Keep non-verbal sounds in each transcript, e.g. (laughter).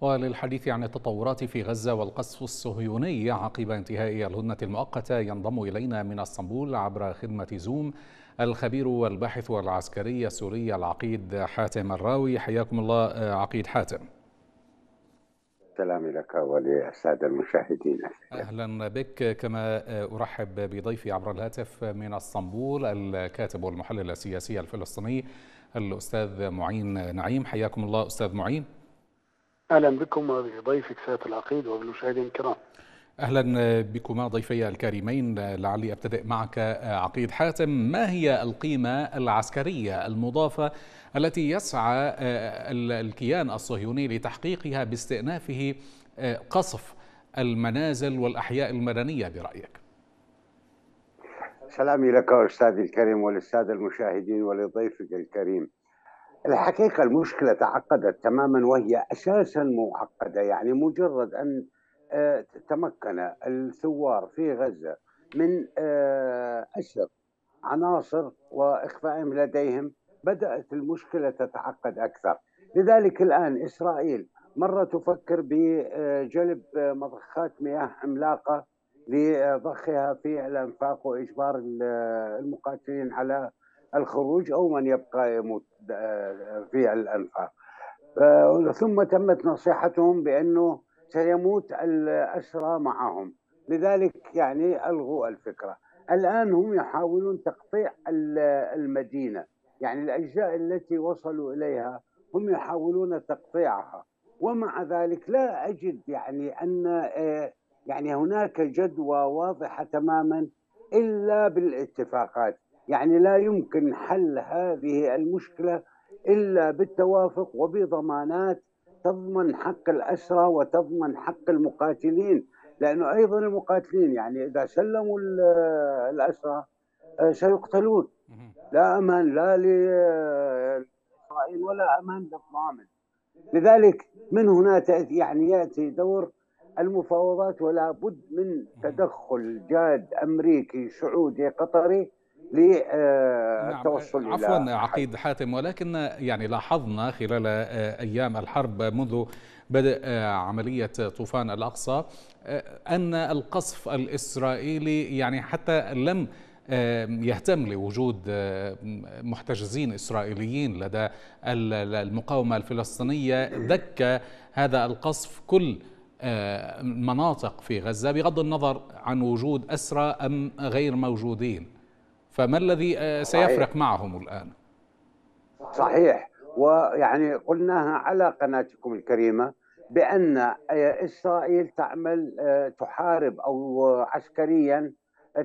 وللحديث عن التطورات في غزة والقصف الصهيوني عقب انتهاء الهدنة المؤقتة ينضم إلينا من إسطنبول عبر خدمة زوم الخبير والباحث العسكري السوري العقيد حاتم الراوي. حياكم الله عقيد حاتم. السلام لك وللسادة المشاهدين. أهلا بك. كما أرحب بضيفي عبر الهاتف من إسطنبول الكاتب والمحلل السياسي الفلسطيني الأستاذ معين نعيم. حياكم الله أستاذ معين. أهلا بكم وبضيفك سياده العقيد وبالمشاهدين الكرام. أهلا بكما ضيفي الكريمين لعلي أبتدئ معك عقيد حاتم ما هي القيمة العسكرية المضافة التي يسعى الكيان الصهيوني لتحقيقها باستئنافه قصف المنازل والأحياء المدنية برأيك؟ سلامي لك أستاذي الكريم وللسادة المشاهدين ولضيفك الكريم. الحقيقة المشكلة تعقدت تماما وهي أساسا معقدة يعني مجرد أن تمكن الثوار في غزة من أسر عناصر وإخفائهم لديهم بدأت المشكلة تتعقد أكثر. لذلك الآن إسرائيل مرة تفكر بجلب مضخات مياه عملاقة لضخها في الأنفاق وإجبار المقاتلين على الخروج أو من يبقى يموت. في الانفاق ثم تمت نصيحتهم بأنه سيموت الأسرى معهم. لذلك يعني ألغوا الفكرة. الآن هم يحاولون تقطيع المدينة. يعني الأجزاء التي وصلوا إليها هم يحاولون تقطيعها. ومع ذلك لا أجد يعني أن يعني هناك جدوى واضحة تماما إلا بالاتفاقات. يعني لا يمكن حل هذه المشكلة إلا بالتوافق وبضمانات تضمن حق الأسرى وتضمن حق المقاتلين لأنه أيضا المقاتلين يعني إذا سلموا الأسرى سيقتلون. لا أمان لا لاسرائيل ولا أمان للضامن. لذلك من هنا يعني يأتي دور المفاوضات ولا بد من تدخل جاد أمريكي سعودي قطري للتوصل نعم. عفوا إلى عقيد حاتم. ولكن يعني لاحظنا خلال أيام الحرب منذ بدء عملية طوفان الأقصى أن القصف الإسرائيلي يعني حتى لم يهتم لوجود محتجزين إسرائيليين لدى المقاومة الفلسطينية. دك هذا القصف كل مناطق في غزة بغض النظر عن وجود أسرى أم غير موجودين. فما الذي سيفرق صحيح. معهم الآن؟ صحيح. ويعني قلناها على قناتكم الكريمة بأن إسرائيل تعمل تحارب أو عسكريا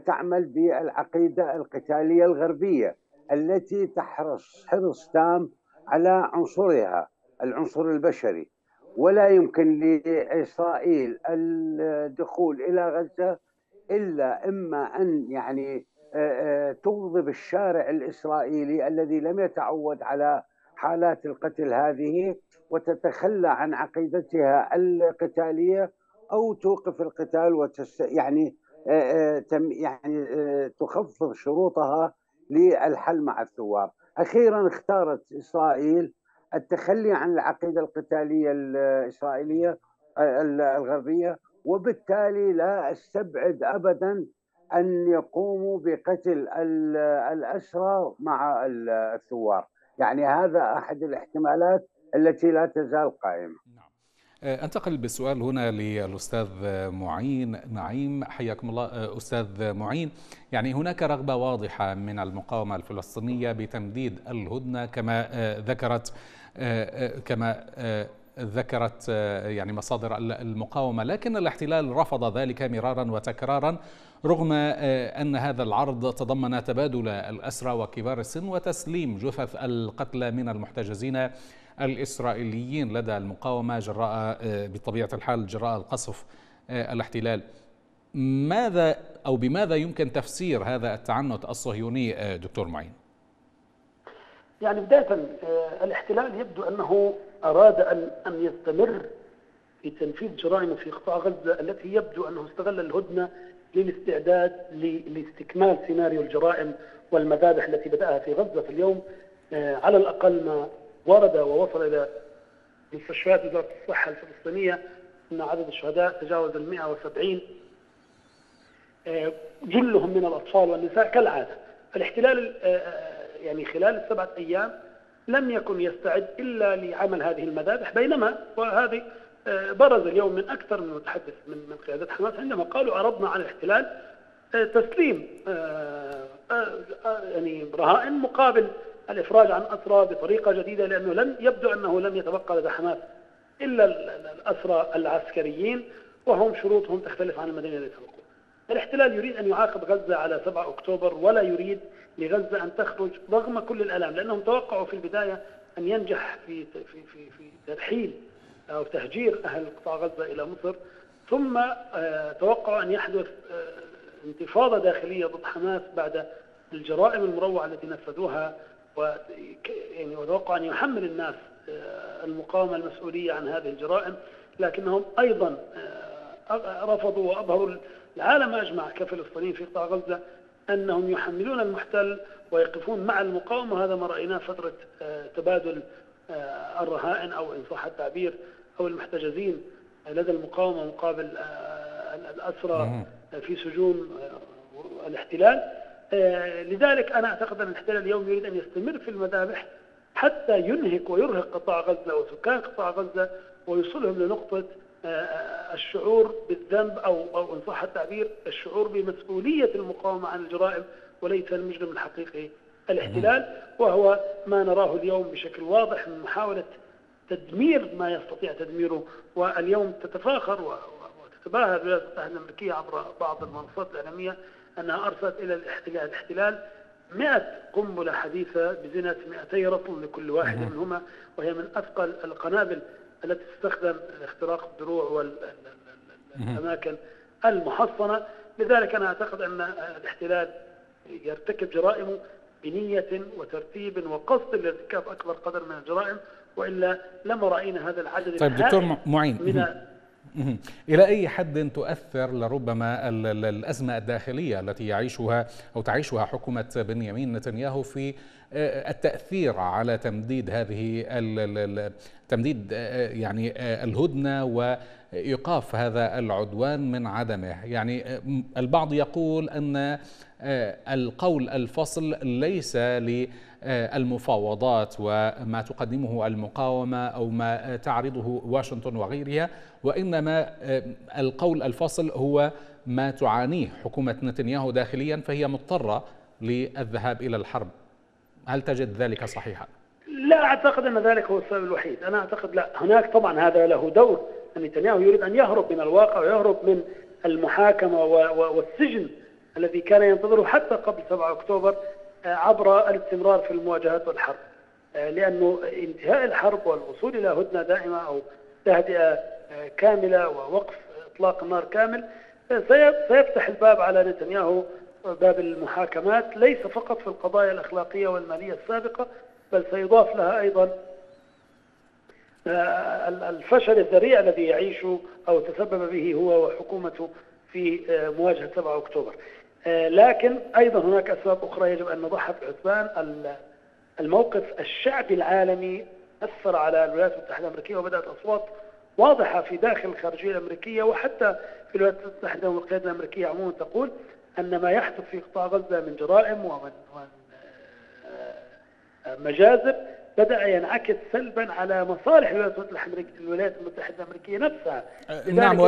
تعمل بالعقيدة القتالية الغربية التي تحرص حرص تام على عنصرها العنصر البشري. ولا يمكن لإسرائيل الدخول إلى غزة إلا إما أن يعني تغضب الشارع الإسرائيلي الذي لم يتعود على حالات القتل هذه وتتخلى عن عقيدتها القتالية أو توقف القتال وتست يعني تم يعني تخفض شروطها للحل مع الثوار. أخيرا اختارت إسرائيل التخلي عن العقيدة القتالية الإسرائيلية الغربية وبالتالي لا أستبعد ابدا أن يقوموا بقتل الأسرى مع الثوار. يعني هذا أحد الاحتمالات التي لا تزال قائمة. نعم. أنتقل بالسؤال هنا للأستاذ معين نعيم. حياكم الله. أستاذ معين يعني هناك رغبة واضحة من المقاومة الفلسطينية بتمديد الهدنة كما ذكرت كما ذكرت يعني مصادر المقاومة لكن الاحتلال رفض ذلك مرارا وتكرارا رغم أن هذا العرض تضمن تبادل الأسرى وكبار السن وتسليم جثث القتلى من المحتجزين الإسرائيليين لدى المقاومة جراء بطبيعة الحال جراء القصف الاحتلال ماذا أو بماذا يمكن تفسير هذا التعنت الصهيوني دكتور معين؟ يعني بداية الاحتلال يبدو أنه أراد ان أن يستمر في تنفيذ جرائمه في قطاع غزة التي يبدو أنه استغل الهدنة للاستعداد لاستكمال سيناريو الجرائم والمذابح التي بدأها في غزة في اليوم. على الأقل ما ورد ووصل إلى مستشفيات وزارة الصحة الفلسطينية أن عدد الشهداء تجاوز ال 170 آه، جلهم من الأطفال والنساء كالعادة. الاحتلال آه، آه، يعني خلال السبعة أيام لم يكن يستعد إلا لعمل هذه المذابح بينما وهذه برز اليوم من أكثر من متحدث من من قياده حماس عندما قالوا عرضنا على الاحتلال تسليم يعني رهائن مقابل الإفراج عن أسرى بطريقة جديدة لأنه لم يبدو أنه لم يتبقى لدى حماس إلا الأسرى العسكريين وهم شروطهم تختلف عن المدنيين الذين سبقوا. الاحتلال يريد أن يعاقب غزة على 7 أكتوبر ولا يريد لغزة أن تخرج رغم كل الالام لأنهم توقعوا في البداية أن ينجح في في في في ترحيل أو تهجير أهل قطاع غزة إلى مصر. ثم آه، توقعوا أن يحدث آه، انتفاضة داخلية ضد حماس بعد الجرائم المروعة التي نفذوها و يعني وتوقع أن يحمل الناس آه، المقاومة المسؤولية عن هذه الجرائم لكنهم أيضا رفضوا وأظهروا العالم أجمع كفلسطينيين في قطاع غزة أنهم يحملون المحتل ويقفون مع المقاومة. وهذا ما رأيناه فترة تبادل الرهائن أو ان صح التعبير أو المحتجزين لدى المقاومة مقابل الأسرى في سجون الاحتلال. لذلك أنا أعتقد أن الاحتلال اليوم يريد أن يستمر في المذابح حتى ينهك ويرهق قطاع غزة وسكان قطاع غزة ويوصلهم لنقطة الشعور بالذنب أو أو إن صح التعبير الشعور بمسؤولية المقاومة عن الجرائم وليس المجرم الحقيقي. الاحتلال وهو ما نراه اليوم بشكل واضح من محاولة تدمير ما يستطيع تدميره واليوم تتفاخر وتتباهى الولايات المتحدة الأمريكية عبر بعض المنصات الإعلامية أنها أرسلت إلى الاحتلال. 100 قنبلة حديثة بزنة 200 رطل لكل واحد منهما وهي من أثقل القنابل التي تستخدم لاختراق الدروع والاماكن المحصنة. لذلك أنا أعتقد أن الاحتلال يرتكب جرائمه بنية وترتيب وقصد لارتكاب أكبر قدر من الجرائم وإلا لما رأينا هذا العدد طيب دكتور معين من إلى أي حد تؤثر لربما الأزمة الداخلية التي يعيشها أو تعيشها حكومة بنيامين نتنياهو في آه، التأثير على تمديد هذه تمديد آه، يعني آه، الهدنة وإيقاف هذا العدوان من عدمه. يعني البعض يقول أن القول الفصل ليس ل المفاوضات وما تقدمه المقاومة أو ما تعرضه واشنطن وغيرها وإنما القول الفصل هو ما تعانيه حكومة نتنياهو داخليا فهي مضطرة للذهاب إلى الحرب. هل تجد ذلك صحيحا؟ لا أعتقد أن ذلك هو السبب الوحيد، أنا أعتقد لا. هناك طبعا هذا له دور. نتنياهو يريد أن يهرب من الواقع ويهرب من المحاكمة والسجن الذي كان ينتظره حتى قبل 7 أكتوبر عبر الاستمرار في المواجهات والحرب. آه، لأنه انتهاء الحرب والوصول إلى هدنة دائمة أو تهدئة آه، كاملة ووقف إطلاق النار كامل آه، سيفتح الباب على نتنياهو باب المحاكمات ليس فقط في القضايا الأخلاقية والمالية السابقة بل سيضاف لها أيضا الفشل الذريع الذي يعيشه أو تسبب به هو وحكومته في مواجهة 7 أكتوبر. آه، لكن أيضا هناك أسباب أخرى يجب أن نضعها في الحسبان الموقف الشعبي العالمي أثر على الولايات المتحدة الأمريكية وبدأت أصوات واضحة في داخل الخارجية الأمريكية وحتى في الولايات المتحدة والقيادة الأمريكية عموما تقول أن ما يحدث في قطاع غزة من جرائم ومن آه، مجازر بدأ ينعكس سلبا على مصالح الولايات المتحدة الأمريكية نفسها. أه، نعم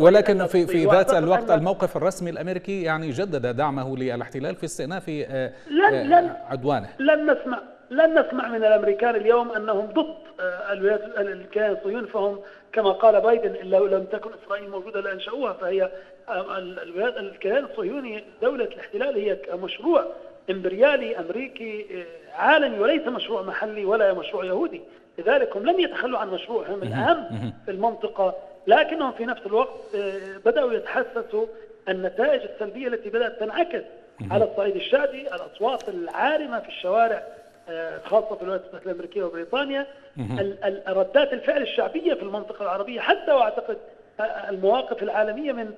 ولكن في في ذات الوقت الموقف الرسمي الأمريكي يعني جدد دعمه للاحتلال في استئناف لن لن عدوانه. لن نسمع لن نسمع من الأمريكان اليوم أنهم ضد الولايات الكيان الصهيوني فهم كما قال بايدن الا لم تكن إسرائيل موجودة لانشاوها فهي الولايات الكيان الصهيوني دولة الاحتلال هي مشروع إمبريالي أمريكي آه، عالمي وليس مشروع محلي ولا مشروع يهودي. لذلك هم لم يتخلوا عن مشروعهم الأهم في المنطقة. لكنهم في نفس الوقت آه، بدأوا يتحسسوا النتائج السلبية التي بدأت تنعكس على الصعيد الشعبي الأصوات العارمة في الشوارع خاصة في الولايات المتحدة الأمريكية وبريطانيا ردات الفعل الشعبية في المنطقة العربية حتى وأعتقد المواقف العالمية من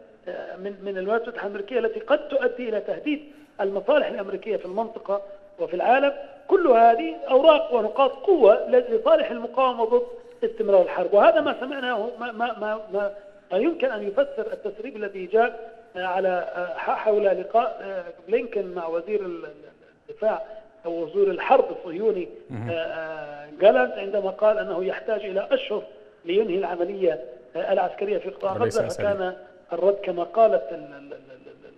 من من الولايات المتحدة الأمريكية التي قد تؤدي إلى تهديد المصالح الأمريكية في المنطقة وفي العالم. كل هذه أوراق ونقاط قوة لصالح المقاومة ضد استمرار الحرب. وهذا ما سمعناه ما ما ما, ما, ما يمكن أن يفسر التسريب الذي جاء على حول لقاء بلينكن مع وزير الدفاع وزير الحرب الصهيوني جالانت عندما قال أنه يحتاج إلى أشهر لينهي العملية العسكرية في قطاع غزة. فكان الرد كما قالت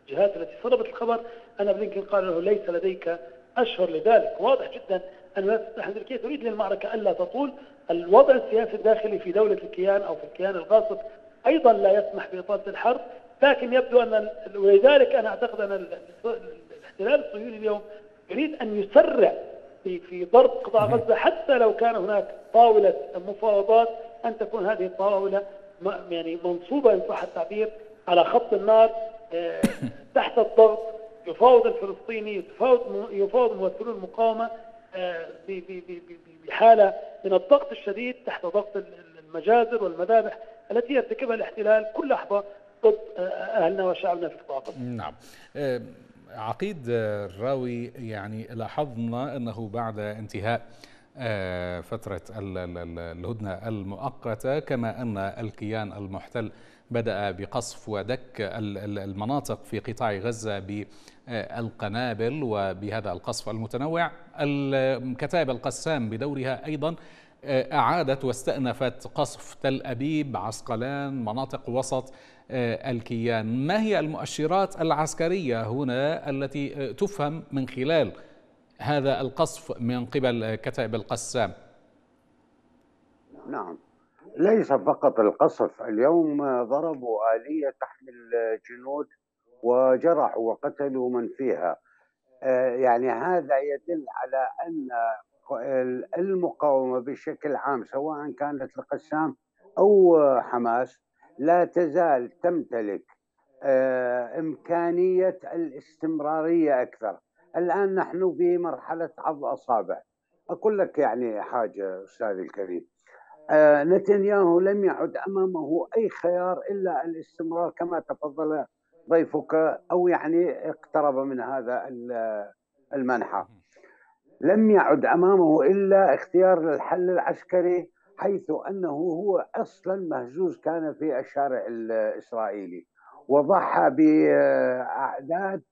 الجهات التي صدبت الخبر ان بلينكن قال له ليس لديك أشهر لذلك. واضح جدا أن الولايات المتحده الأمريكية تريد للمعركة ألا تطول. الوضع السياسي الداخلي في دولة الكيان أو في الكيان الغاصب أيضا لا يسمح بإطالة الحرب لكن يبدو أن ولذلك أنا أعتقد أن الاحتلال الصهيوني اليوم يريد أن يسرع في في ضرب قطاع غزة حتى لو كان هناك طاولة مفاوضات أن تكون هذه الطاولة يعني منصوبة ان صح التعبير على خط النار (laughs) تحت الضغط يفاوض الفلسطيني يفاوض يفاوض ممثلو المقاومة بحالة من الضغط الشديد تحت ضغط المجازر والمذابح التي يرتكبها الاحتلال كل لحظة ضد أهلنا وشعبنا في قطاع غزه. نعم. عقيد الراوي يعني لاحظنا أنه بعد انتهاء فترة الهدنة المؤقتة كما أن الكيان المحتل بدأ بقصف ودك المناطق في قطاع غزة بالقنابل وبهذا القصف المتنوع. الكتائب القسام بدورها أيضا أعادت واستأنفت قصف تل أبيب عسقلان مناطق وسط الكيان. ما هي المؤشرات العسكرية هنا التي تفهم من خلال هذا القصف من قبل كتائب القسام؟ نعم. ليس فقط القصف. اليوم ضربوا آلية تحمل جنود وجرحوا وقتلوا من فيها. يعني هذا يدل على أن المقاومة بشكل عام سواء كانت القسام أو حماس لا تزال تمتلك إمكانية الاستمرارية أكثر. الآن نحن في مرحلة عض أصابع. أقول لك يعني حاجة أستاذي الكريم. آه نتنياهو لم يعد أمامه أي خيار إلا الاستمرار كما تفضل ضيفك أو يعني اقترب من هذا المنحى. لم يعد أمامه إلا اختيار الحل العسكري حيث أنه هو أصلا مهزوز كان في الشارع الإسرائيلي وضحى بأعداد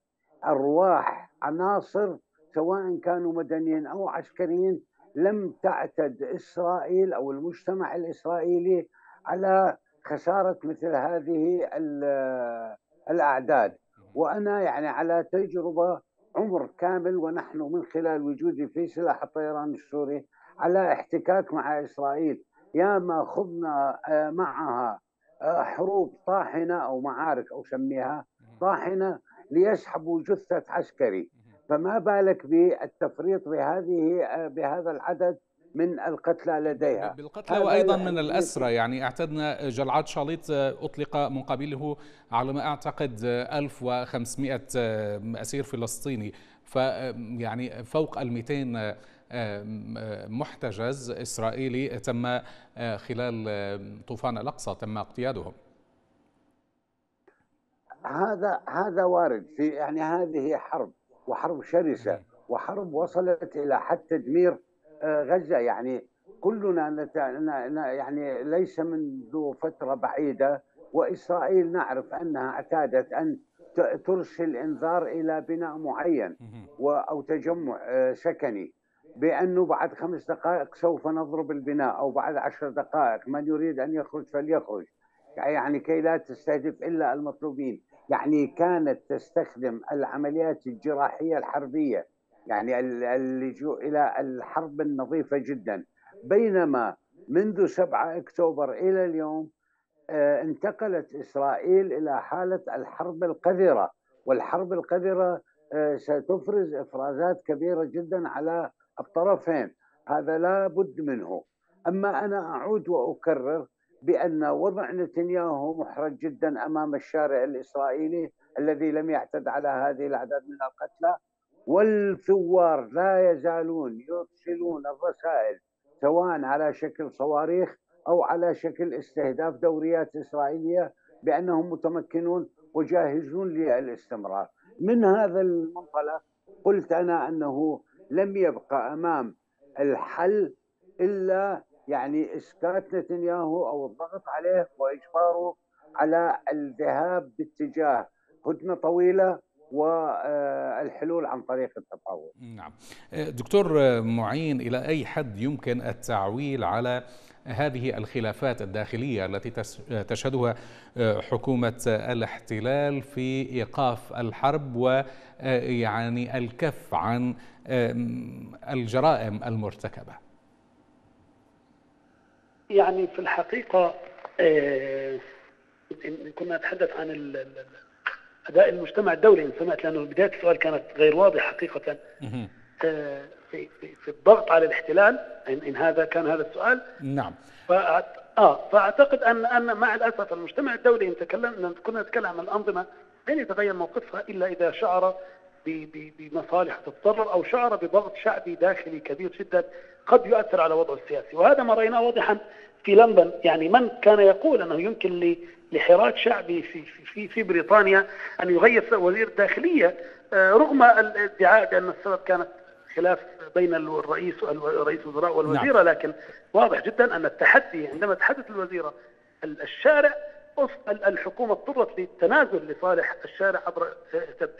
أرواح عناصر سواء كانوا مدنيين أو عسكريين لم تعتد إسرائيل أو المجتمع الإسرائيلي على خسارة مثل هذه الأعداد. وأنا يعني على تجربة عمر كامل ونحن من خلال وجودي في سلاح الطيران السوري على احتكاك مع إسرائيل. يا ما خضنا معها حروب طاحنة أو معارك أو سميها طاحنة ليسحبوا جثة عسكري. فما بالك بالتفريط بهذه بهذا العدد من القتلى لديها؟ بالقتلى وأيضا من الأسرى. يعني اعتدنا جلعاد شاليط أطلق مقابله على ما أعتقد 1500 أسير فلسطيني. فيعني فوق ال 200 محتجز إسرائيلي تم خلال طوفان الأقصى تم اقتيادهم. هذا هذا وارد. في يعني هذه حرب وحرب شرسة وحرب وصلت إلى حد تدمير غزة. يعني كلنا يعني ليس منذ فترة بعيدة وإسرائيل نعرف أنها اعتادت أن ترسل إنذار إلى بناء معين أو تجمع سكني. بأنه بعد خمس دقائق سوف نضرب البناء أو بعد عشر دقائق. من يريد أن يخرج فليخرج. يعني كي لا تستهدف إلا المطلوبين. يعني كانت تستخدم العمليات الجراحية الحربية. يعني اللجوء إلى الحرب النظيفة جدا. بينما منذ 7 أكتوبر إلى اليوم انتقلت إسرائيل إلى حالة الحرب القذرة. والحرب القذرة ستفرز إفرازات كبيرة جدا على الطرفين هذا لا بد منه. أما أنا أعود وأكرر بأن وضع نتنياهو محرج جدا أمام الشارع الإسرائيلي الذي لم يعتد على هذه الأعداد من القتلى. والثوار لا يزالون يرسلون الرسائل سواء على شكل صواريخ أو على شكل استهداف دوريات إسرائيلية بأنهم متمكنون وجاهزون للاستمرار. من هذا المنطلق قلت أنا أنه لم يبقى أمام الحل إلا يعني إسكات نتنياهو أو الضغط عليه وإجباره على الذهاب باتجاه هدنه طويلة والحلول عن طريق التفاوض. نعم. دكتور معين إلى أي حد يمكن التعويل على هذه الخلافات الداخلية التي تشهدها حكومة الاحتلال في إيقاف الحرب ويعني الكف عن الجرائم المرتكبة. يعني في الحقيقة كنا نتحدث عن أداء المجتمع الدولي إن سمعت لأنه بداية السؤال كانت غير واضحة حقيقة في في في الضغط على الاحتلال إن, إن هذا كان هذا السؤال. نعم. فأعت... آه فأعتقد أن أن مع الأسف المجتمع الدولي إن تكلمنا كنا نتكلم عن الأنظمة لن يتغير موقفها إلا إذا شعر بمصالح تتضرر أو شعر بضغط شعبي داخلي كبير جدا قد يؤثر على وضعه السياسي. وهذا ما رأيناه واضحا في لندن. يعني من كان يقول أنه يمكن لحراك شعبي في في في بريطانيا أن يغير وزير الداخليه رغم الادعاء بأن السبب كانت خلاف بين الرئيس ورئيس الوزراء والوزيرة نعم. لكن واضح جدا أن التحدي عندما تحدث الوزيرة الشارع الحكومة اضطرت للتنازل لصالح الشارع عبر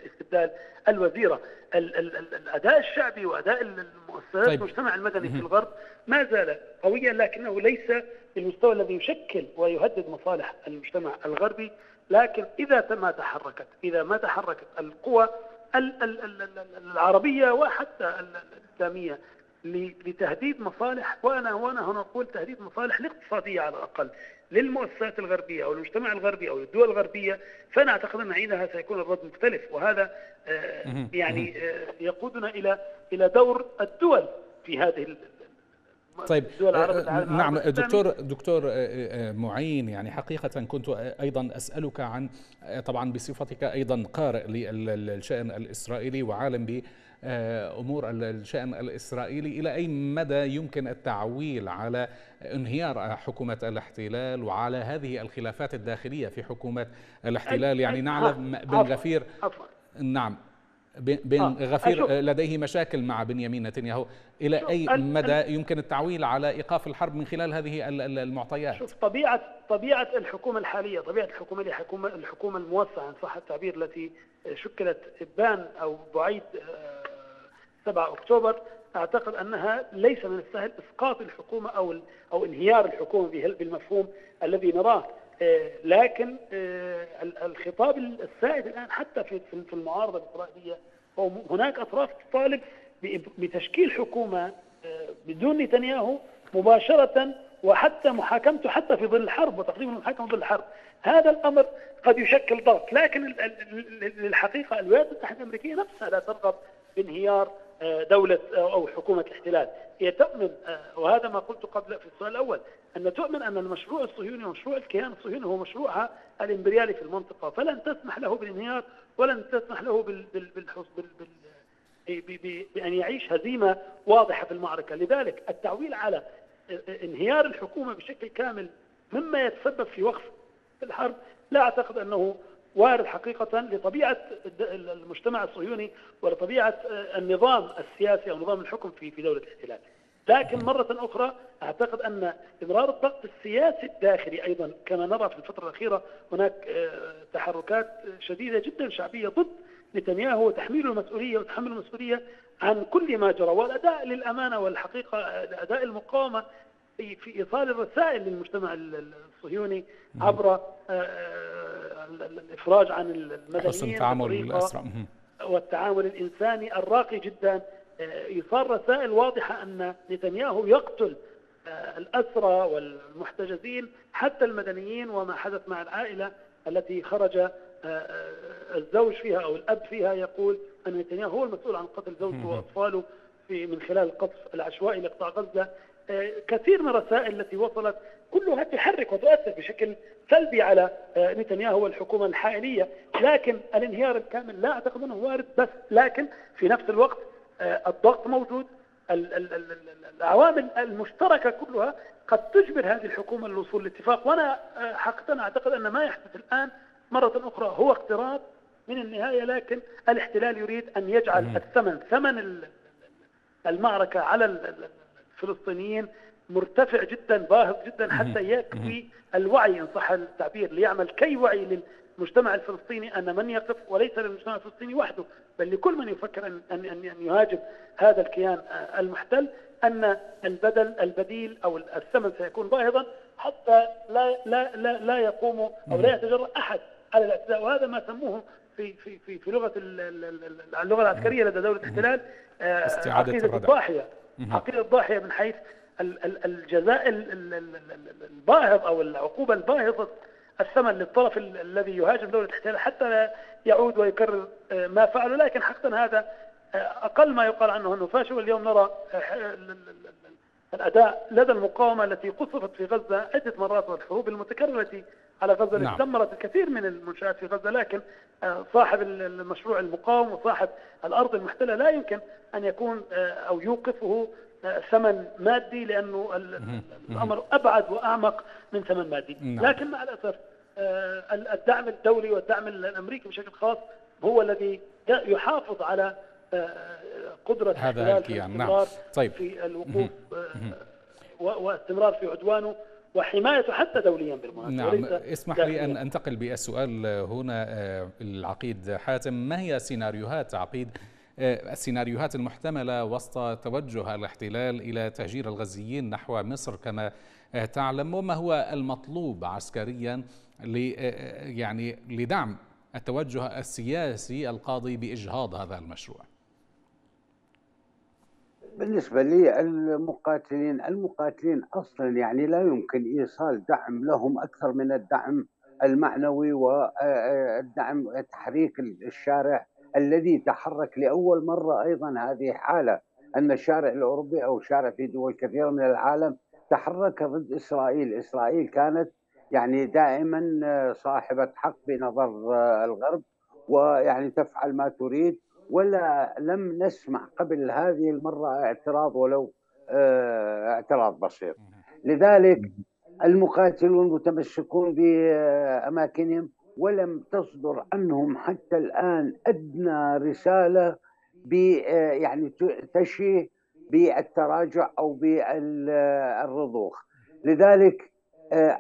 استبدال الوزيرة الأداء الشعبي وأداء المؤسسات طيب. المجتمع المدني في الغرب ما زال قويا لكنه ليس بالمستوى الذي يشكل ويهدد مصالح المجتمع الغربي لكن إذا ما تحركت إذا ما تحركت القوى العربية وحتى الإسلامية لتهديد مصالح وأنا وأنا هنا أقول تهديد مصالح الاقتصادية على الأقل للمؤسسات الغربية أو المجتمع الغربي أو الدول الغربية فأنا أعتقد أن عندها سيكون الرد مختلف وهذا يعني يقودنا إلى إلى دور الدول في هذه طيب نعم دكتور دكتور معين يعني حقيقة كنت أيضا أسألك عن طبعا بصفتك أيضا قارئ للشأن الإسرائيلي وعالم ب امور الشأن الإسرائيلي. إلى أي مدى يمكن التعويل على انهيار حكومة الاحتلال وعلى هذه الخلافات الداخلية في حكومة الاحتلال؟ يعني نعلم بن غفير. نعم. بن غفير لديه مشاكل مع بنيامين نتنياهو. إلى أي مدى يمكن التعويل على إيقاف الحرب من خلال هذه المعطيات؟ شوف طبيعه طبيعة الحكومة الحالية طبيعة الحكومة اللي حكومه الحكومة الموسعة إن صح التعبير التي شكلت إبان أو بعيد 7 أكتوبر أعتقد أنها ليس من السهل إسقاط الحكومة أو أو انهيار الحكومة بالمفهوم الذي نراه. لكن الخطاب السائد الآن حتى في في المعارضة الإسرائيلية هناك أطراف تطالب بتشكيل حكومة بدون نتنياهو مباشرة وحتى محاكمته حتى في ظل الحرب وتقريبا محاكمة ظل الحرب. هذا الأمر قد يشكل ضغط لكن للحقيقه الولايات المتحدة الأمريكية نفسها لا ترغب بانهيار دولة أو حكومة الاحتلال. هي تؤمن وهذا ما قلت قبل في السؤال الأول أن تؤمن أن المشروع الصهيوني ومشروع الكيان الصهيوني هو مشروعها الإمبريالي في المنطقة. فلن تسمح له بالانهيار ولن تسمح له بال بال بال بأن يعيش هزيمة واضحة في المعركة. لذلك التعويل على انهيار الحكومة بشكل كامل مما يتسبب في وقف الحرب لا أعتقد أنه وارد حقيقة لطبيعة المجتمع الصهيوني ولطبيعة النظام السياسي أو نظام الحكم في في دولة الاحتلال. لكن مرة أخرى أعتقد أن إمرار الضغط السياسي الداخلي أيضا كما نرى في الفترة الأخيرة هناك تحركات شديدة جدا شعبية ضد نتنياهو وتحميل المسؤولية وتحمل المسؤولية عن كل ما جرى. والأداء للأمانة والحقيقة أداء المقاومة في في إيصال الرسائل للمجتمع الصهيوني عبر الإفراج عن المدنيين حسن تعامل الاسرى والتعامل الإنساني الراقي جدا. ايصال رسائل واضحة أن نتنياهو يقتل الاسرى والمحتجزين حتى المدنيين وما حدث مع العائلة التي خرج الزوج فيها أو الأب فيها يقول أن نتنياهو هو المسؤول عن قتل زوجته وأطفاله في من خلال القصف العشوائي لقطاع غزة. كثير من الرسائل التي وصلت كلها تحرك وتؤثر بشكل سلبي على نتنياهو والحكومة الحالية لكن الانهيار الكامل لا أعتقد أنه وارد بس لكن في نفس الوقت الضغط موجود. العوامل المشتركة كلها قد تجبر هذه الحكومة للوصول لاتفاق. وأنا حقيقة أعتقد أن ما يحدث الآن مرة أخرى هو اقتراب من النهاية. لكن الاحتلال يريد أن يجعل الثمن ثمن المعركة على الفلسطينيين مرتفع جدا باهظ جدا حتى يكفي الوعي إن صح التعبير ليعمل كي وعي للمجتمع الفلسطيني أن من يقف وليس للمجتمع الفلسطيني وحده بل لكل من يفكر أن أن أن يهاجم هذا الكيان المحتل أن البدل البديل أو الثمن سيكون باهظا حتى لا لا لا لا يقوم أو لا يتجرأ أحد على الاعتداء. وهذا ما سموه في في في في لغة اللغة العسكرية لدى دولة الاحتلال عقيدة الضاحية. عقيدة الضاحية من حيث الجزاء الباهظ أو العقوبه الباهظه الثمن للطرف الذي يهاجم دوله الاحتلال حتى لا يعود ويكرر ما فعله لكن حقا هذا أقل ما يقال عنه انه فاشل واليوم نرى الاداء لدى المقاومه التي قصفت في غزه عده مرات والحروب المتكرره التي على غزه نعم. دمرت الكثير من المنشات في غزه لكن صاحب المشروع المقاوم وصاحب الأرض المحتله لا يمكن ان يكون أو يوقفه ثمن مادي لأنه الأمر أبعد وأعمق من ثمن مادي. نعم. لكن مع الأسف الدعم الدولي والدعم الأمريكي بشكل خاص هو الذي يحافظ على قدرة هذا الكيان. نعم. طيب. في الوقوف واستمرار في عدوانه وحمايته حتى دوليا بالمناسبة. نعم. اسمح لي أن أنتقل بالسؤال هنا العقيد حاتم. ما هي سيناريوهات عقيد السيناريوهات المحتملة وسط توجه الاحتلال إلى تهجير الغزيين نحو مصر كما تعلم وما هو المطلوب عسكريا يعني لدعم التوجه السياسي القاضي بإجهاض هذا المشروع؟ بالنسبة لي المقاتلين المقاتلين أصلا يعني لا يمكن إيصال دعم لهم أكثر من الدعم المعنوي والدعم تحريك الشارع الذي تحرك لأول مرة أيضا هذه حالة. أن الشارع الأوروبي أو الشارع في دول كثيرة من العالم تحرك ضد إسرائيل. إسرائيل كانت يعني دائما صاحبة حق بنظر الغرب ويعني تفعل ما تريد ولا لم نسمع قبل هذه المرة اعتراض ولو اعتراض بسيط. لذلك المقاتلون متمسكون بأماكنهم ولم تصدر عنهم حتى الآن أدنى رسالة ب يعني تشي بالتراجع أو بالرضوخ. لذلك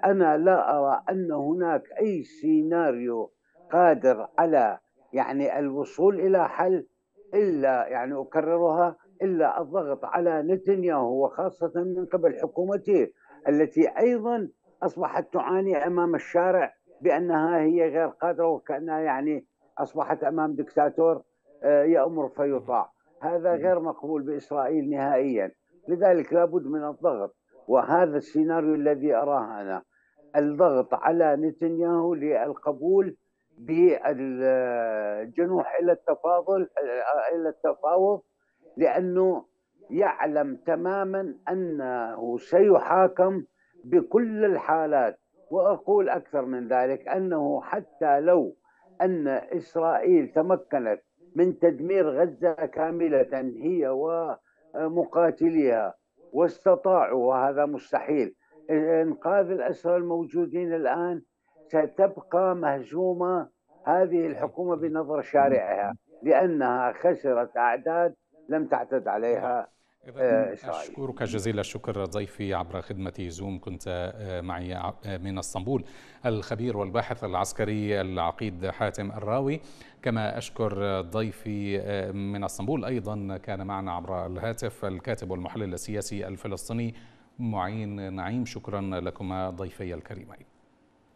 أنا لا أرى أن هناك أي سيناريو قادر على يعني الوصول إلى حل إلا يعني أكررها إلا الضغط على نتنياهو وخاصة من قبل حكومته التي أيضا أصبحت تعاني أمام الشارع بأنها هي غير قادرة وكأنها يعني أصبحت أمام دكتاتور يأمر فيطاع. هذا غير مقبول بإسرائيل نهائيا. لذلك لابد من الضغط. وهذا السيناريو الذي أراه أنا الضغط على نتنياهو للقبول بالجنوح إلى التفاضل إلى التفاوض لأنه يعلم تماما أنه سيحاكم بكل الحالات. وأقول أكثر من ذلك أنه حتى لو أن إسرائيل تمكنت من تدمير غزة كاملة هي ومقاتليها واستطاعوا وهذا مستحيل. إنقاذ الأسرى الموجودين الآن ستبقى مهزومة هذه الحكومة بنظر شارعها لأنها خسرت أعداد لم تعتد عليها أشكرك جزيل الشكر ضيفي عبر خدمة زوم. كنت معي من اسطنبول الخبير والباحث العسكري العقيد حاتم الراوي. كما أشكر ضيفي من اسطنبول أيضا كان معنا عبر الهاتف الكاتب والمحلل السياسي الفلسطيني معين نعيم. شكرا لكما ضيفي الكريمين.